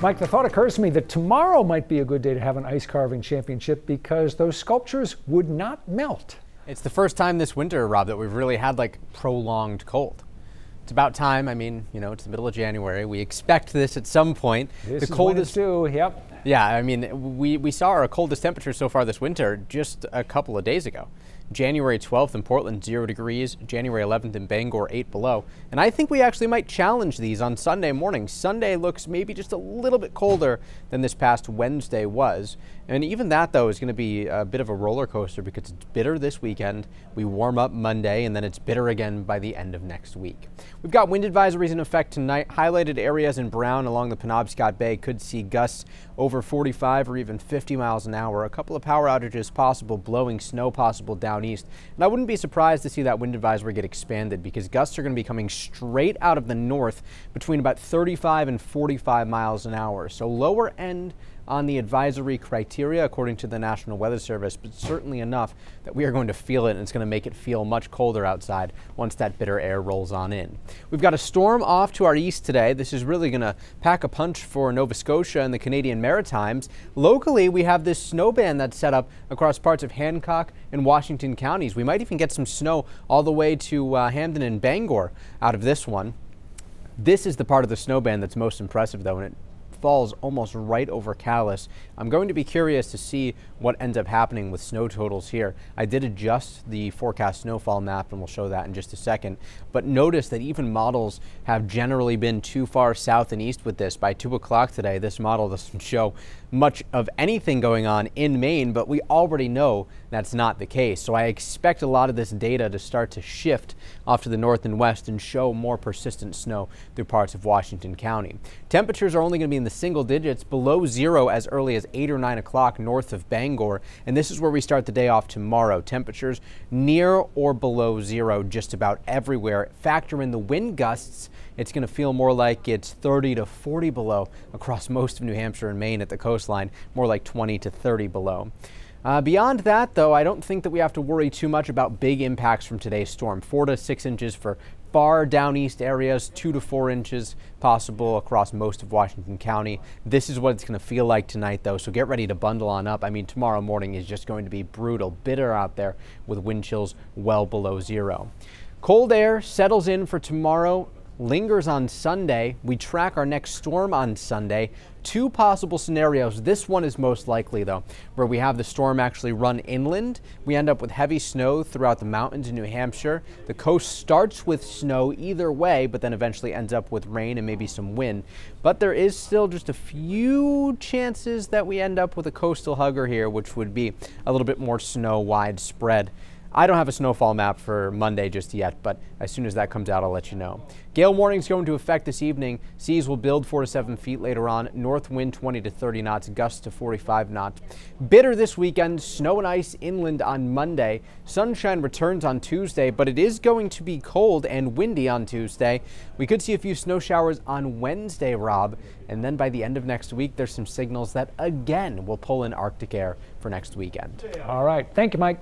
Mike, the thought occurs to me that tomorrow might be a good day to have an ice carving championship because those sculptures would not melt. It's the first time this winter, Rob, that we've really had like prolonged cold. It's about time. I mean, you know, it's the middle of January. We expect this at some point. This the is coldest. due. Yep. Yeah, I mean, we, we saw our coldest temperature so far this winter just a couple of days ago. January 12th in Portland, 0 degrees. January 11th in Bangor, 8 below. And I think we actually might challenge these on Sunday morning. Sunday looks maybe just a little bit colder than this past Wednesday was. And even that, though, is going to be a bit of a roller coaster because it's bitter this weekend. We warm up Monday, and then it's bitter again by the end of next week. We've got wind advisories in effect tonight. Highlighted areas in brown along the Penobscot Bay could see gusts over 45 or even 50 miles an hour. A couple of power outages possible, blowing snow possible down east. And I wouldn't be surprised to see that wind advisory get expanded because gusts are going to be coming straight out of the north between about 35 and 45 miles an hour. So lower end on the advisory criteria according to the National Weather Service, but certainly enough that we are going to feel it and it's going to make it feel much colder outside once that bitter air rolls on in. We've got a storm off to our east today. This is really going to pack a punch for Nova Scotia and the Canadian Maritimes. Locally, we have this snow band that's set up across parts of Hancock and Washington counties. We might even get some snow all the way to uh, Hampden and Bangor out of this one. This is the part of the snow band that's most impressive, though, and it falls almost right over Calais. I'm going to be curious to see what ends up happening with snow totals here. I did adjust the forecast snowfall map and we'll show that in just a second. But notice that even models have generally been too far south and east with this. By 2 o'clock today, this model doesn't show much of anything going on in Maine, but we already know that's not the case. So I expect a lot of this data to start to shift off to the north and west and show more persistent snow through parts of Washington County. Temperatures are only going to be in the single digits below zero as early as 8 or 9 o'clock north of Bangor. And this is where we start the day off tomorrow. Temperatures near or below zero just about everywhere. Factor in the wind gusts. It's going to feel more like it's 30 to 40 below across most of New Hampshire and Maine at the coastline, more like 20 to 30 below. Uh, beyond that, though, I don't think that we have to worry too much about big impacts from today's storm. Four to six inches for far down east areas, two to four inches possible across most of Washington County. This is what it's going to feel like tonight, though, so get ready to bundle on up. I mean, tomorrow morning is just going to be brutal, bitter out there with wind chills well below zero. Cold air settles in for tomorrow lingers on Sunday. We track our next storm on Sunday. Two possible scenarios. This one is most likely, though, where we have the storm actually run inland. We end up with heavy snow throughout the mountains in New Hampshire. The coast starts with snow either way, but then eventually ends up with rain and maybe some wind. But there is still just a few chances that we end up with a coastal hugger here, which would be a little bit more snow widespread. I don't have a snowfall map for Monday just yet, but as soon as that comes out, I'll let you know. Gale warnings go into effect this evening. Seas will build 4 to 7 feet later on. North wind 20 to 30 knots, gusts to 45 knots. Bitter this weekend, snow and ice inland on Monday. Sunshine returns on Tuesday, but it is going to be cold and windy on Tuesday. We could see a few snow showers on Wednesday, Rob, and then by the end of next week, there's some signals that again will pull in Arctic air for next weekend. All right. Thank you, Mike.